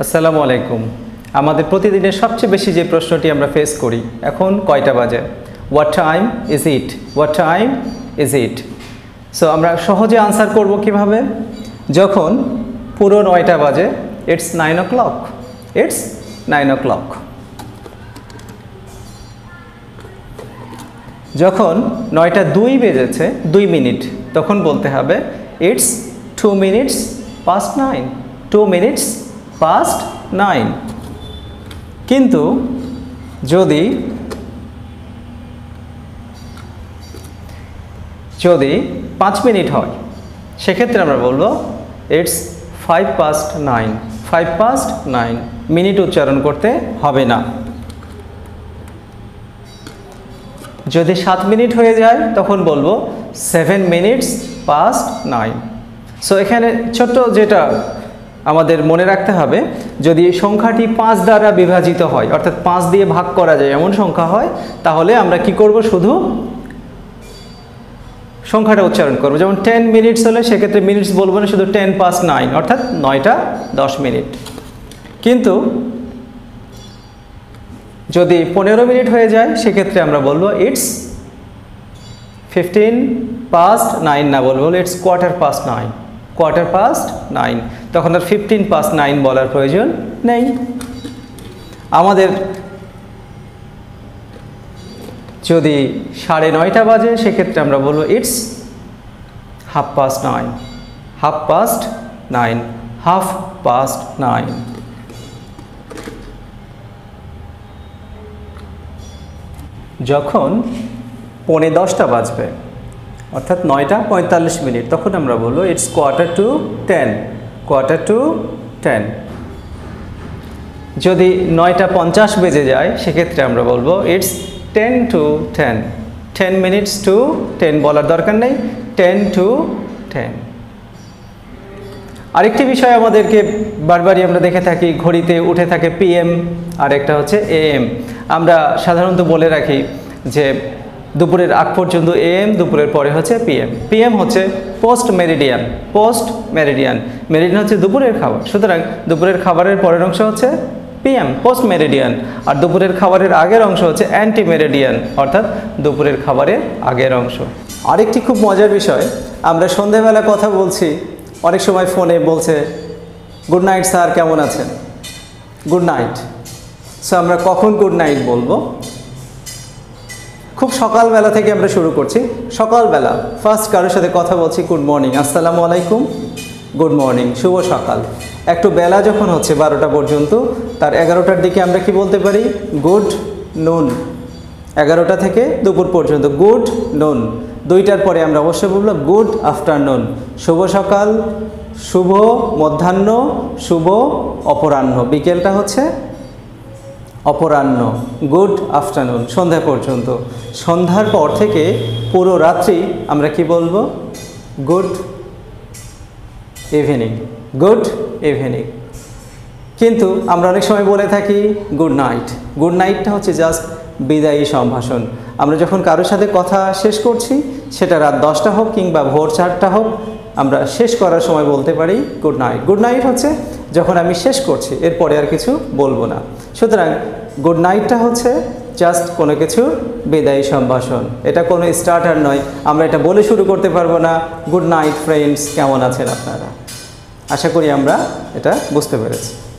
আসসালামু আলাইকুম। আমাদের প্রতিদিনের সবচেয়ে বেশি যে প্রশ্নটি আমরা ফেস করি, এখন কয়টা বাজে? What time is it what time is it so আমরা সহজে আনসার করব কীভাবে? যখন পুরো নয়টা বাজে it's nine o'clock it's nine o'clock যখন নয়টা দুই বেজেছে, দুই মিনিট, তখন বলতে হবে it's two minutes past nine two minutes past nine কিন্তু যদি যদি পাঁচ মিনিট হয়, সেক্ষেত্রে আমরা বলব it's five past nine five past nine minute উচ্চারণ করতে হবে না। যদি সাত মিনিট হয়ে যায়, তখন বলব seven minutes past nine so এখানে ছোট্ট যেটা আমাদের মনে রাখতে হবে, যদি সংখ্যাটি পাঁচ দ্বারা বিভাজিত হয়, অর্থাৎ পাঁচ দিয়ে ভাগ করা যায় এমন সংখ্যা হয়, তাহলে আমরা কি করব শুধু সংখ্যাটা উচ্চারণ করব। যেমন টেন মিনিটস হলে সেক্ষেত্রে মিনিটস বলব না, শুধু টেন পাস নাইন অর্থাৎ নয়টা দশ মিনিট। কিন্তু যদি পনেরো মিনিট হয়ে যায়, সেক্ষেত্রে আমরা বলব ইটস ফিফটিন পাস্ট নাইন না, বলব it's quarter past nine quarter past nine তখন আর ফিফটিন পাস্ট নাইন বলার প্রয়োজন নেই। আমাদের যদি সাড়ে নয়টা বাজে, সেক্ষেত্রে আমরা বলব it's half past nine half past nine half past nine যখন পৌনে দশটা বাজবে, অর্থাৎ নয়টা পঁয়তাল্লিশ মিনিট, তখন আমরা বলব it's quarter to ten quarter to ten যদি নয়টা পঞ্চাশ বেজে যায়, সেক্ষেত্রে আমরা বলব it's ten to ten ten minutes to ten বলার দরকার নেই টেন টু টেন আরেকটি বিষয় আমাদেরকে বারবারই আমরা দেখে থাকি, ঘড়িতে উঠে থাকে পিএম আর একটা হচ্ছে এএম আমরা সাধারণত বলে রাখি যে দুপুরের আগ পর্যন্ত এএম দুপুরের পরে হচ্ছে পিএম পিএম হচ্ছে post meridiem post meridiem meridiem হচ্ছে দুপুরের খাবার। সুতরাং দুপুরের খাবারের পরের অংশ হচ্ছে পিএম পোস্ট মেরিডিয়ান আর দুপুরের খাবারের আগের অংশ হচ্ছে অ্যান্টি মেরিডিয়ান অর্থাৎ দুপুরের খাবারের আগের অংশ। আরেকটি খুব মজার বিষয়, আমরা সন্ধেবেলা কথা বলছি, অনেক সময় ফোনে বলছে, গুড নাইট স্যার, কেমন আছেন? Good night. সো আমরা কখন গুড নাইট বলব? খুব সকালবেলা থেকে আমরা শুরু করছি। সকালবেলা ফার্স্ট কারোর সাথে কথা বলছি গুড মর্নিং আসসালামু আলাইকুম গুড মর্নিং শুভ সকাল। একটু বেলা যখন হচ্ছে বারোটা পর্যন্ত, তার এগারোটার দিকে আমরা কি বলতে পারি? গুড নুন এগারোটা থেকে দুপুর পর্যন্ত গুড নুন দুইটার পরে আমরা অবশ্যই বলব গুড আফটারনুন শুভ সকাল, শুভ মধ্যাহ্ন, শুভ অপরাহ্ন। বিকেলটা হচ্ছে অপরাহ্ন গুড আফটারনুন সন্ধ্যা পর্যন্ত। সন্ধ্যার পর থেকে পুরো রাত্রি আমরা কি বলব? গুড ইভিনিং গুড ইভিনিং কিন্তু আমরা অনেক সময় বলে থাকি গুড নাইট গুড নাইটটা হচ্ছে জাস্ট বিদায়ী সম্ভাষণ। আমরা যখন কারোর সাথে কথা শেষ করছি, সেটা রাত দশটা হোক কিংবা ভোর চারটা হোক, আমরা শেষ করার সময় বলতে পারি গুড নাইট গুড নাইট হচ্ছে যখন আমি শেষ করছি, এরপরে আর কিছু বলব না। সুতরাং গুড নাইটটা হচ্ছে জাস্ট কোনো কিছু বিদায়ী সম্ভাষণ। এটা কোনো স্টার্টার নয়। আমরা এটা বলে শুরু করতে পারব না। গুড নাইট ফ্রেন্ডস কেমন আছেন আপনারা? আশা করি আমরা এটা বুঝতে পেরেছি।